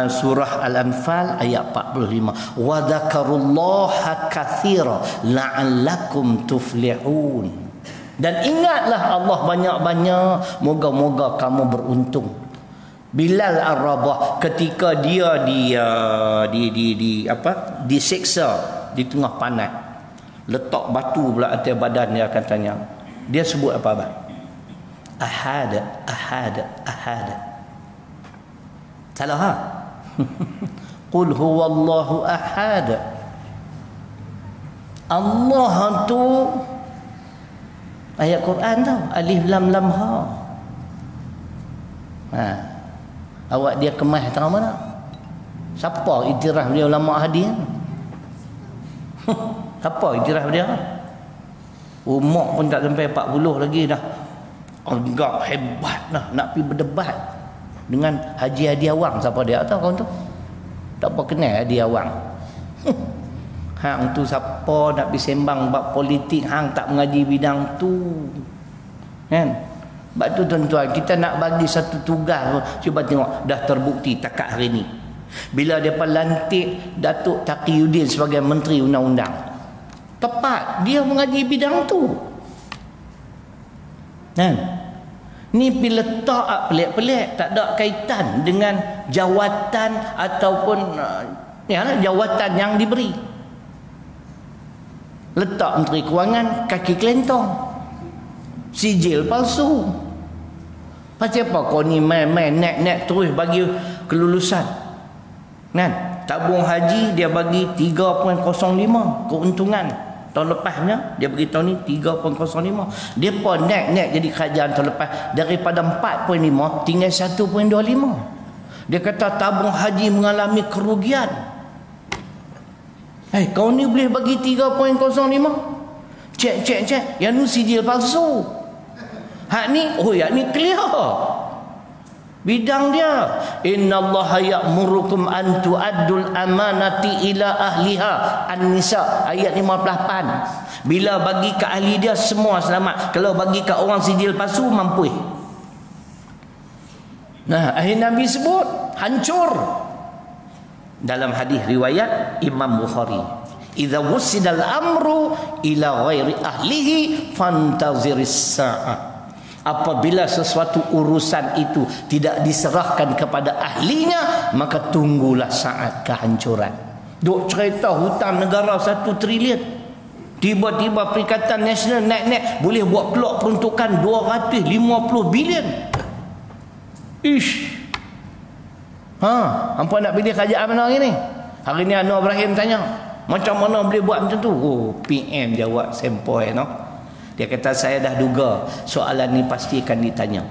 Speaker 1: surah Al-Anfal ayat 45 wa dzakarullaha katsira la'allakum tuflihun dan ingatlah Allah banyak-banyak moga-moga kamu beruntung. Bilal Ar-Rabah ketika dia di uh, di di di apa? diseksa di tengah panat. Letak batu pula atas badan dia katanya. Dia sebut apa abang? Ahad, ahad, ahad. Salah ha? Qul huwallahu ahad. Allah tu ayat Quran tau. Alif lam lam ha. Ha. Awak dia kemas tengah mana? Siapa itiraf dia ulama hadis siapa itiraf dia umur pun tak sampai 40 lagi dah. Agak hebat lah nak pergi berdebat dengan Haji Hadi Awang. Siapa dia tahu kau tu? Tak apa kenal Hadi Awang Hang tu siapa nak pergi sembang bab politik hang tak mengaji bidang tu. Kan? Sebab tu tuan-tuan kita nak bagi satu tugas cuba tengok dah terbukti takat hari ni. Bila dia lantik Datuk Taqiyuddin sebagai menteri undang-undang. Tepat dia mengaji bidang tu. Kan? Ni pi letak pelik-pelik tak ada kaitan dengan jawatan ataupun ya jawatan yang diberi letak menteri kewangan kaki kelentong. Sijil palsu. Pasal apa kau ni main-main net-net terus bagi kelulusan? Kan? Tabung haji dia bagi 3.05 keuntungan. Tahun lepasnya dia bagi tahun ni 3.05 dia pun net-net jadi kerajaan tahun lepas. Daripada 4.5 tinggal 1.25 dia kata tabung haji mengalami kerugian Eh, kau ni boleh bagi 3.05? Cek, cek, cek. Yang ni sijil palsu. Hak ni, oh yang ni clear. Bidang dia. Inna Allah ya'murukum an tu'addul amanati ila ahliha. An-Nisa ayat 58. Bila bagi ke ahli dia semua selamat. Kalau bagi ke orang sijil palsu mampu. Nah, akhir Nabi sebut hancur dalam hadis riwayat Imam Bukhari idza wusidal amru ila ghairi ahlihi fantaziris sa'ah apabila sesuatu urusan itu tidak diserahkan kepada ahlinya maka tunggulah saat kehancuran. Duk cerita hutang negara satu trilion. Tiba-tiba perikatan nasional naik-naik boleh buat pelok peruntukan 250 bilion. Ish Ha, hampa nak pilih kerajaan mana hari ni? Hari ni Anwar Ibrahim tanya, macam mana boleh buat macam tu? Oh, PM jawab sempoi no. Dia kata saya dah duga soalan ni pasti akan ditanya.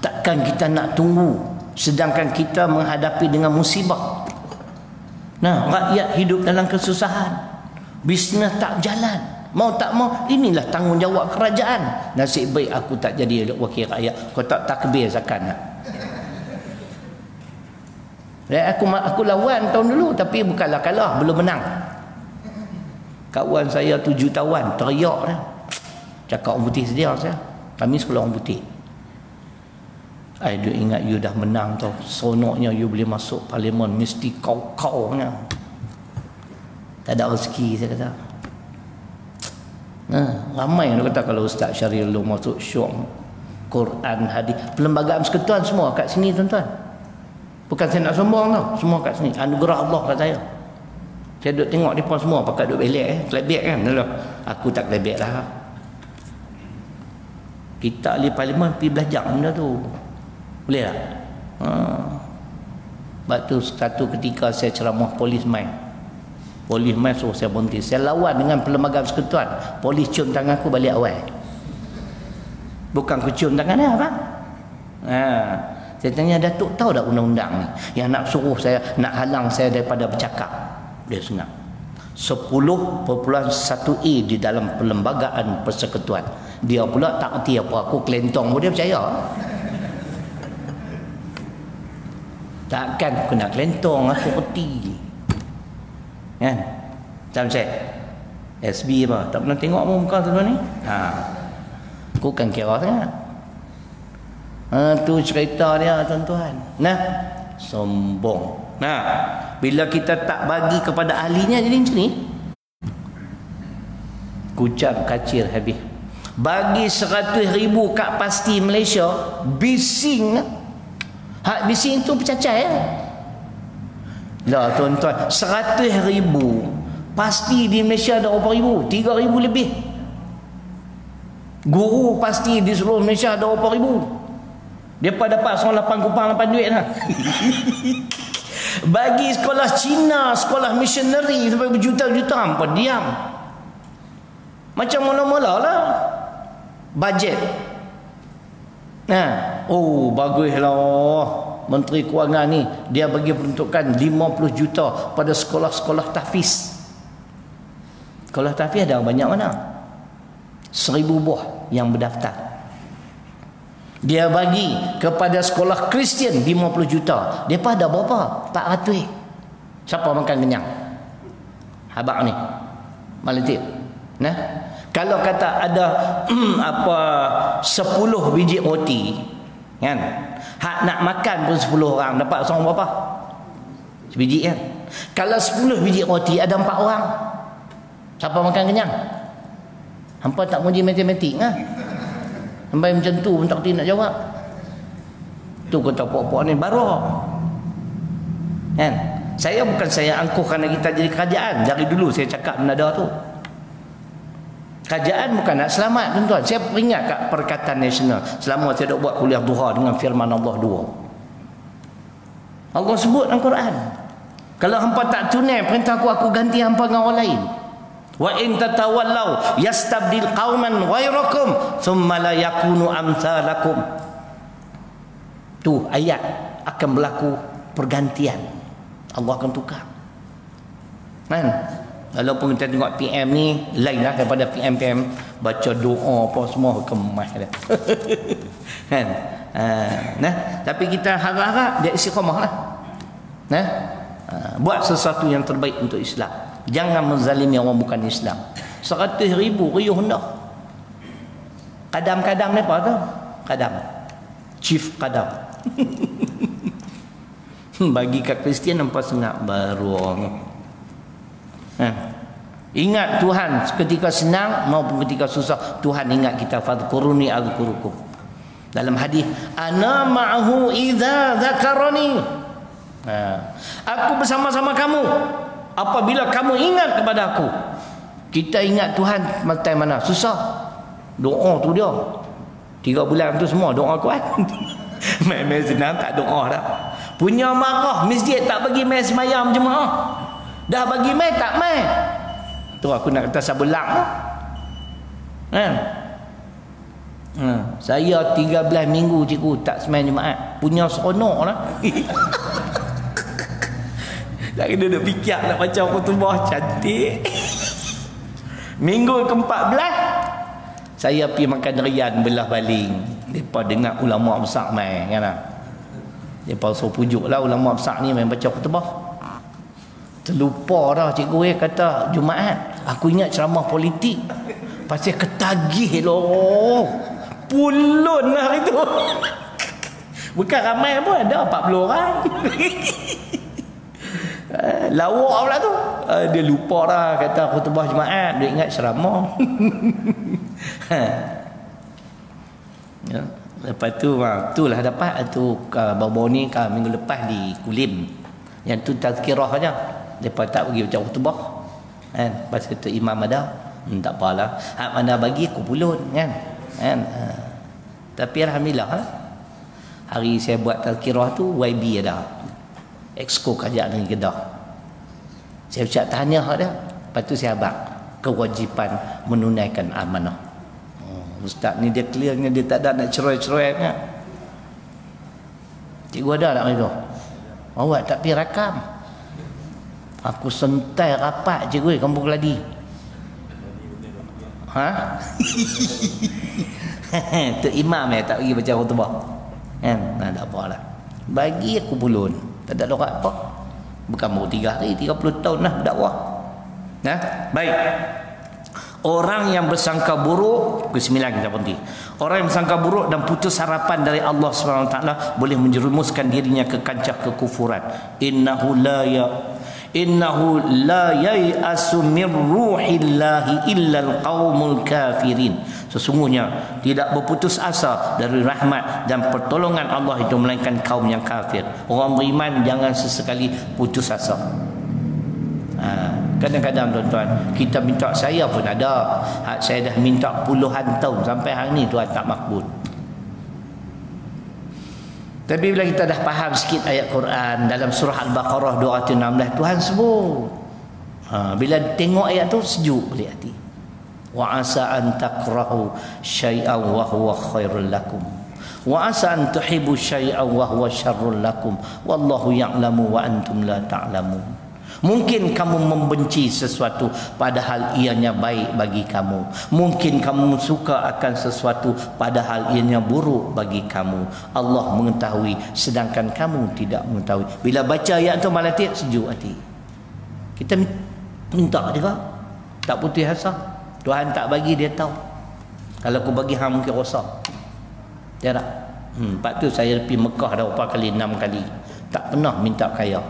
Speaker 1: Takkan kita nak tunggu sedangkan kita menghadapi dengan musibah. Nah, rakyat hidup dalam kesusahan. Bisnes tak jalan. Mau tak mau, inilah tanggungjawab kerajaan. Nasib baik aku tak jadi wakil rakyat. Kau tak takbir zakat Dan aku aku lawan tahun dulu tapi bukanlah kalah, belum menang. Kawan saya tujuh tahun teriak dah. Cakap putih sedia saya. kami sekolah orang putih I do ingat you dah menang tau Sonoknya you boleh masuk parlimen Mesti kau-kau. Tak ada rezeki saya kata nah, Ramai yang kata Kalau Ustaz Syaril lu masuk syok Quran, hadis Perlembagaan persekutuan semua kat sini tuan-tuan Bukan saya nak sombong tau Semua kat sini Anugerah Allah kat saya Saya duduk tengok mereka semua Pakai duduk belek eh Kelebek kan Aku tak kelebek lah Kita ahli parlimen Pergi belajar benda tu boleh tak? Ha. Sebab tu satu ketika saya ceramah polis main. Polis main suruh saya berhenti. Saya lawan dengan perlembagaan persekutuan. Polis cium tangan aku balik awal. Bukan aku cium tangan dia apa? Ha. Saya tanya Datuk tahu tak undang-undang ni? Yang nak suruh saya, nak halang saya daripada bercakap. Dia senang. 10.1A di dalam perlembagaan persekutuan. Dia pula tak kerti apa. Aku kelentong pun dia percaya. Takkan aku nak kelentong aku reti. Kan? Macam saya. SB apa? Tak pernah tengok muka tu ni. Ha. Aku kan kira sangat. Ha, tu cerita dia tuan-tuan. Nah, sombong. Nah, bila kita tak bagi kepada ahlinya jadi macam ni. Kucap kacir habis. Bagi seratus ribu kat pasti Malaysia, bising Hak bising tu bercacai ya. Lah tuan-tuan, seratus ribu pasti di Malaysia ada berapa ribu? Tiga ribu lebih. Guru pasti di seluruh Malaysia ada berapa ribu? Dia pada dapat seorang lapan kupang lapan duit lah. Bagi sekolah Cina, sekolah missionary sampai berjuta-juta apa diam. Macam mula-mula lah. Budget Nah, oh baguslah Menteri Kewangan ni dia bagi peruntukan 50 juta pada sekolah-sekolah tahfiz. Sekolah tahfiz ada banyak mana? Seribu buah yang berdaftar. Dia bagi kepada sekolah Kristian 50 juta. Dia pada berapa? 400. Siapa makan kenyang? Habak ni. Malentip. Nah, kalau kata ada apa 10 biji roti kan hak nak makan pun 10 orang dapat seorang berapa sebiji kan kalau 10 biji roti ada 4 orang siapa makan kenyang hampa tak muji matematik kan sampai macam tu pun tak nak jawab tu kata puak-puak ni baru kan saya bukan saya angkuh kerana kita jadi kerajaan dari dulu saya cakap benda tu Kerajaan bukan nak selamat tuan-tuan. Saya ingat kat Perkataan Nasional selama saya dok buat kuliah duha dengan firman Allah dua. Allah sebut dalam Quran. Kalau hampa tak tunai perintah aku aku ganti hampa dengan orang lain. Wa in tatawallau yastabdil qauman ghairakum thumma la yakunu amsalakum. Tu ayat akan berlaku pergantian. Allah akan tukar. Kan? Walaupun kita tengok PM ni lain lah daripada PM-PM baca doa apa semua kemas dia. kan? Ha, nah, tapi kita harap-harap dia istiqamah lah. Nah, ha, buat sesuatu yang terbaik untuk Islam. Jangan menzalimi orang bukan Islam. Seratus ribu riuh hendak. Kadam-kadam apa tu? Kadam. Chief kadam. Bagi kat Kristian nampak sengak baru orang. Ha. Ingat Tuhan ketika senang maupun ketika susah Tuhan ingat kita fadhkuruni azkurukum. Dalam hadis ana ma'hu idza dzakarani. Ha. Aku bersama-sama kamu apabila kamu ingat kepada aku. Kita ingat Tuhan masa mana? Susah. Doa tu dia. Tiga bulan tu semua doa kuat. Main-main senang tak doa dah. Punya marah masjid tak bagi main semayam jemaah. Dah bagi mai tak mai. Tu aku nak kata sabulak tu. Kan? Ha, saya 13 minggu cikgu tak semain jemaat. Punya seronok lah. tak kena nak fikir nak macam aku tubuh cantik. minggu ke-14 saya pergi makan rian belah baling. Depa dengar ulama besar mai kan. Depa suruh pujuk lah ulama besar ni main baca khutbah. Terlupa dah cikgu eh kata Jumaat. Aku ingat ceramah politik. Pasal ketagih loh. Pulun lah itu. Bukan ramai pun ada 40 orang. Eh, lawak pula tu. Uh, dia lupa lah kata khutbah jemaat. Dia ingat ceramah. ya. Lepas tu, ha, tu lah dapat tu uh, bawa ni uh, minggu lepas di Kulim. Yang tu tazkirah saja. Lepas tak pergi baca khutbah. Kan? Lepas tu imam ada. Hmm, tak apalah. Hak mana bagi aku pulun kan. Kan? Uh. Tapi alhamdulillah ha? Hari saya buat tazkirah tu YB ada. Exco kajak dengan Kedah. Saya ucap tanya dia. Lepas tu saya abang kewajipan menunaikan amanah. Oh, Ustaz ni dia clearnya dia tak ada nak cerai-cerai kan. Cikgu ada tak itu? Awak tak pergi rakam. Aku sentai rapat cikgu kampung keladi. Ha? tu imam ya tak pergi baca khutbah. Kan? Nah, tak apalah. Bagi aku pulun. Tak ada lorak apa. Bukan baru tiga hari, tiga puluh tahun lah berdakwah. Nah, baik. Orang yang bersangka buruk, ke sembilan kita berhenti. Orang yang bersangka buruk dan putus harapan dari Allah SWT boleh menjerumuskan dirinya ke kancah kekufuran. Innahu la ya innahu la yai'asu min ruhillahi illa alqaumul kafirin. Sesungguhnya tidak berputus asa dari rahmat dan pertolongan Allah itu melainkan kaum yang kafir. Orang beriman jangan sesekali putus asa. Ha, kadang-kadang tuan-tuan kita minta saya pun ada. Saya dah minta puluhan tahun sampai hari ni tuan tak makbul tapi bila kita dah faham sikit ayat Quran dalam surah Al-Baqarah 216 Tuhan sebut. Ha, bila tengok ayat tu sejuk balik hati. Wa asa an takrahu syai'an wa huwa khairul lakum. Wa asa an tuhibbu syai'an wa huwa syarrul lakum. Wallahu ya'lamu wa antum la ta'lamun. Mungkin kamu membenci sesuatu padahal ianya baik bagi kamu. Mungkin kamu suka akan sesuatu padahal ianya buruk bagi kamu. Allah mengetahui sedangkan kamu tidak mengetahui. Bila baca ayat tu malah tiap sejuk hati. Kita minta dia tak putih asa. Tuhan tak bagi dia tahu. Kalau aku bagi hang mungkin rosak. Ya tak? Hmm, lepas tu saya pergi Mekah dah berapa kali, enam kali. Tak pernah minta kaya.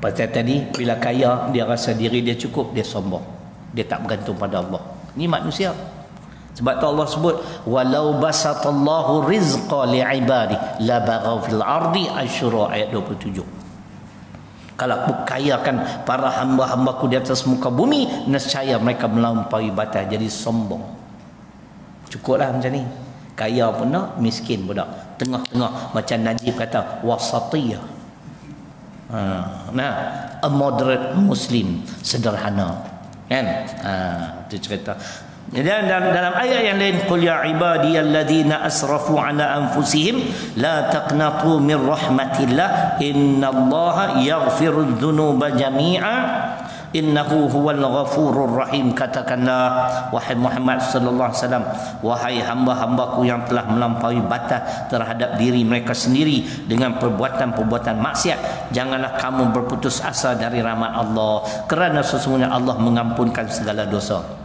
Speaker 1: Pasal tadi bila kaya dia rasa diri dia cukup dia sombong. Dia tak bergantung pada Allah. Ini manusia. Sebab tu Allah sebut walau basatallahu rizqa li'ibadi la baghaw fil ardi asyura ayat 27. Kalau aku kayakan para hamba-hambaku di atas muka bumi nescaya mereka melampaui batas jadi sombong. Cukuplah macam ni. Kaya pun nak, miskin pun nak. Tengah-tengah macam Najib kata wasatiyah. Ha, nah, a moderate Muslim sederhana, kan? Ha, itu cerita. Dan dalam, dalam ayat yang lain, "Qul ya ibadiyalladzina asrafu ala anfusihim la taqnatu min rahmatillah innallaha yaghfiru dzunuba jami'a." Innahu huwal ghafurur rahim katakanlah wahai Muhammad sallallahu alaihi wasallam wahai hamba-hambaku yang telah melampaui batas terhadap diri mereka sendiri dengan perbuatan-perbuatan maksiat janganlah kamu berputus asa dari rahmat Allah kerana sesungguhnya Allah mengampunkan segala dosa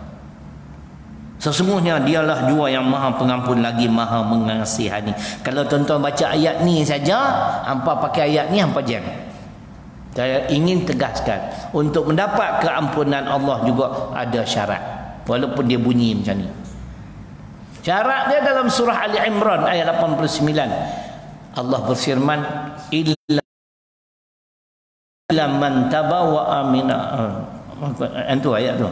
Speaker 1: Sesungguhnya dialah dua yang maha pengampun lagi maha mengasihani. Kalau tuan-tuan baca ayat ni saja, hampa pakai ayat ni hampa jangan. Saya ingin tegaskan untuk mendapat keampunan Allah juga ada syarat walaupun dia bunyi macam ni. Syarat dia dalam surah Ali Imran ayat 89. Allah berfirman illa man taba wa amina. Itu ayat tu.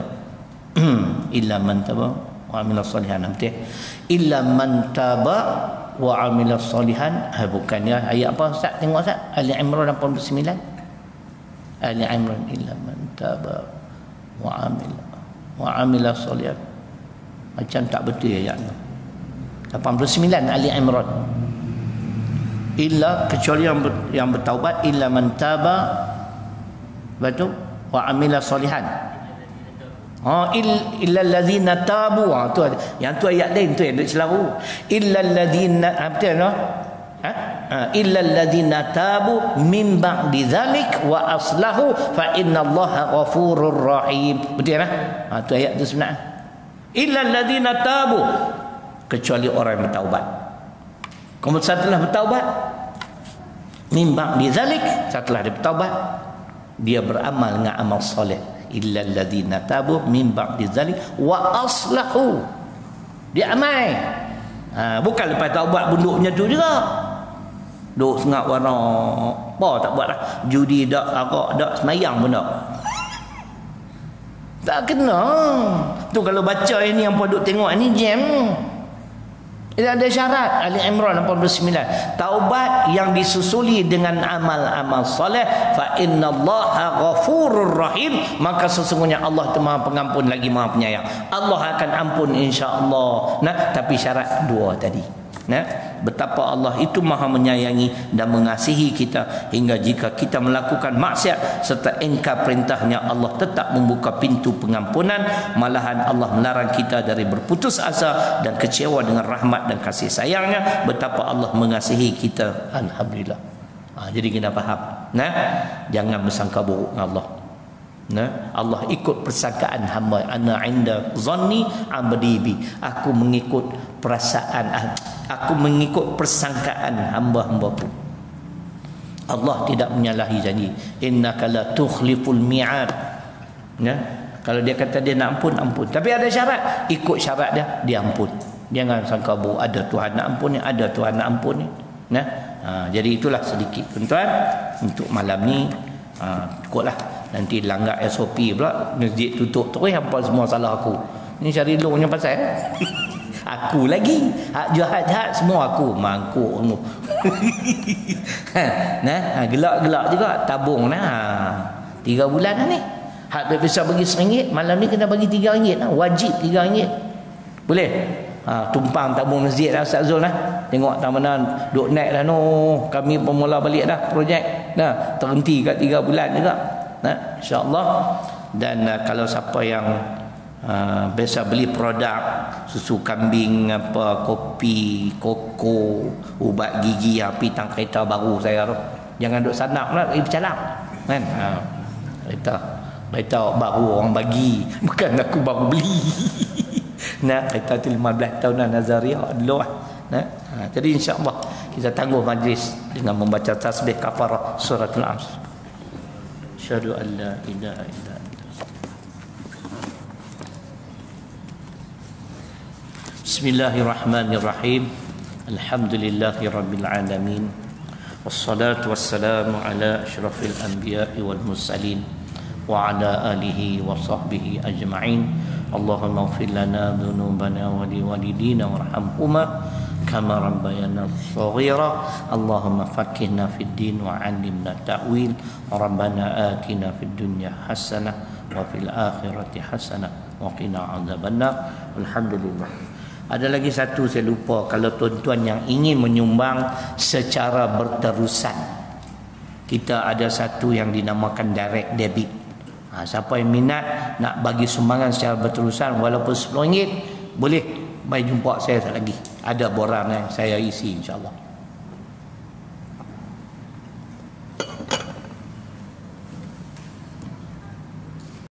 Speaker 1: illa man taba wa amila salihan. Betul? Illa man taba wa amila salihan. Ha, bukannya ayat apa Ustaz? Tengok Ustaz. Ali Imran 89. Ali Imran illa man taba wa amila. Wa amila solihat macam tak betul ayat tu. 89 Ali Imran. Illa kecuali yang yang bertaubat illa man taba betul wa amila solihan Ha illa allazina tabu. Ha tu yang tu ayat lain tu yang duk selaru illa allazina ha, betul no Ha? Illa alladhina tabu min ba'di dhalik wa aslahu fa inna allaha ghafurur rahim. Betul tak ha tu ayat tu sebenarnya. Illa alladhina tabu. Kecuali orang yang bertaubat. Kemudian setelah bertaubat. Mimba di zalik setelah dia bertaubat. Dia beramal dengan amal soleh. Illa alladhina tabu mimba di zalik wa aslahu. Dia amal. Ha, bukan lepas taubat bunduknya tu juga duk sengak warna apa tak buat lah judi dak arak dak semayang pun dak tak kena. Tu kalau baca ini yang pun duk tengok ini jam. Ini ada syarat Ali Imran 89. Taubat yang disusuli dengan amal-amal soleh fa innallaha ghafurur rahim maka sesungguhnya Allah itu Maha Pengampun lagi Maha Penyayang. Allah akan ampun insya-Allah. Nah, tapi syarat dua tadi. Ya, betapa Allah itu maha menyayangi dan mengasihi kita hingga jika kita melakukan maksiat serta engkar perintahnya Allah tetap membuka pintu pengampunan. Malahan Allah melarang kita dari berputus asa dan kecewa dengan rahmat dan kasih sayangnya. Betapa Allah mengasihi kita. Alhamdulillah. Ha, jadi kita faham. Nah, jangan bersangka buruk dengan Allah Nah, Allah ikut persangkaan hamba. Ana inda zanni abdi bi aku mengikut perasaan ah, aku mengikut persangkaan hamba-hambaku Allah tidak menyalahi janji. Innaka la tukhliful mi'ad. Ya kalau dia kata dia nak ampun ampun. Tapi ada syarat. Ikut syarat dia dia ampun. Jangan sangka bu ada Tuhan nak ampun ni ada Tuhan nak ampun. Ni ya ha, jadi itulah sedikit tuan-tuan untuk malam ni. Ha, cukuplah nanti langgar SOP pula masjid tutup terus hampa semua salah aku. Ni cari longnya pasal aku lagi. Hak jahat-jahat semua aku. Mangkuk tu nah ha, gelak-gelak juga. Tabung nah. Tiga bulan dah ni. Hak bisa bagi seringgit malam ni kena bagi tiga ringgit nah. wajib tiga ringgit. Boleh? Ha, tumpang tabung masjid lah Ustaz Zul lah tengok tak mana duk naik dah no. Kami pemula balik dah projek. Dah terhenti kat tiga bulan juga nah insyaallah. Dan uh, kalau siapa yang uh, biasa beli produk susu kambing apa kopi koko ubat gigi api tang kereta baru saya tu jangan duk sanak lah eh bercalak kan? Ha kereta kereta baru orang bagi bukan aku baru beli. Nah kereta tu 15 tahun dah Nazaria dulu lah. Nah ha, jadi insyaallah kita tangguh majlis dengan membaca tasbih kafarah suratul asr أشهد أن لا إله إلا أنت بسم الله الرحمن الرحيم الحمد لله رب العالمين والصلاة والسلام على أشرف الأنبياء والمرسلين وعلى آله وصحبه أجمعين اللهم اغفر لنا ذنوبنا ولوالدينا وارحمهما kama rabbayana shaghira Allahumma اللهم fid din wa 'allimna ta'wil. Rabbana atina fid dunya hasanah wa fil akhirati hasanah wa qina adzabannar. Alhamdulillah. Ada lagi satu saya lupa. Kalau tuan-tuan yang ingin menyumbang secara berterusan kita ada satu yang dinamakan direct debit. Ha, siapa yang minat nak bagi sumbangan secara berterusan walaupun RM10 boleh. Baik jumpa saya tak lagi. Ada borang yang saya isi insyaAllah.